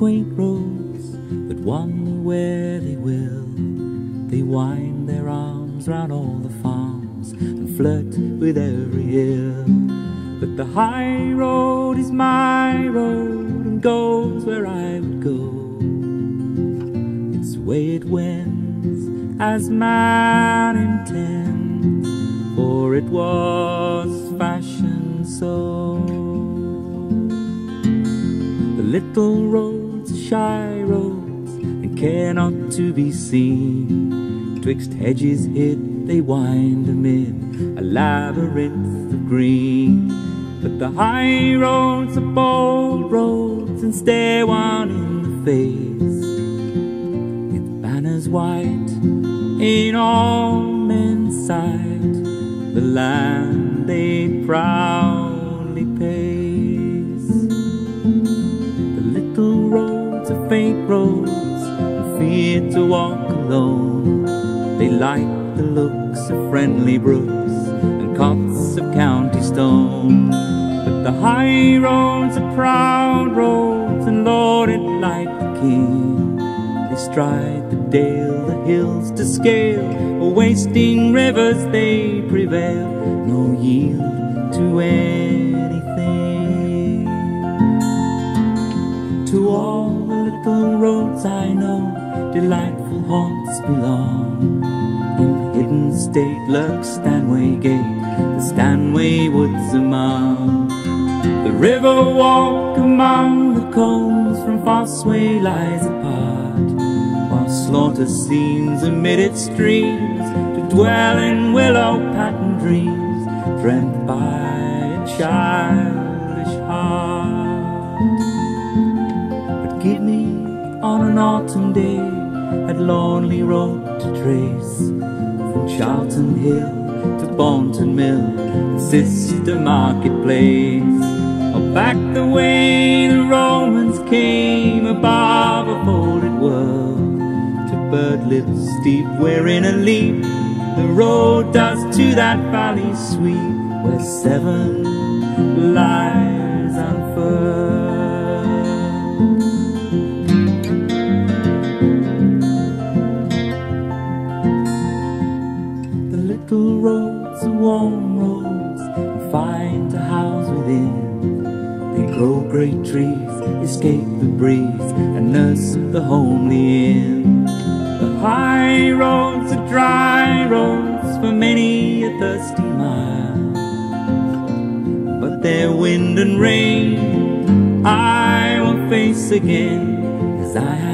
quaint roads that wander where they will. They wind their arms round all the farms and flirt with every hill. But the high road is my road and goes where I would go. It's the way it wends as man intends, for it was fashioned so. The little roads shy roads and care not to be seen. Twixt hedges hid they wind amid a labyrinth of green. But the high roads are bold roads and stare one in the face. With banners white in all men's sight, the land they proudly are roads and fear to walk alone. They like the looks of friendly brooks and cots of county stone. But the high roads are proud roads and lorded like the king. They stride the dale, the hills to scale, or wasting rivers they prevail, no yield to anything. To all I know, delightful haunts belong. In hidden state lurks Stanway Gate, the Stanway woods among. The river walk among the combs from Fosse Way lies apart, while slaughter seems amid its streams to dwell in willow pattern dreams, dreamt by a childish day that lonely road to trace from Charlton Hill to Boynton Mill, the sister marketplace. Or back the way the Romans came above a folded world to Birdlip's deep, where in a leap the road does to that valley sweet where Severn lies roads are warm roads and fine to house within. They grow great trees, escape the breeze, and nurse the homely in. The high roads are dry roads for many a thirsty mile. But their wind and rain I will face again as I.